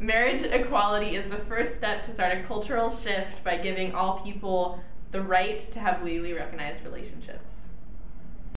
Marriage equality is the first step to start a cultural shift by giving all people the right to have legally recognized relationships.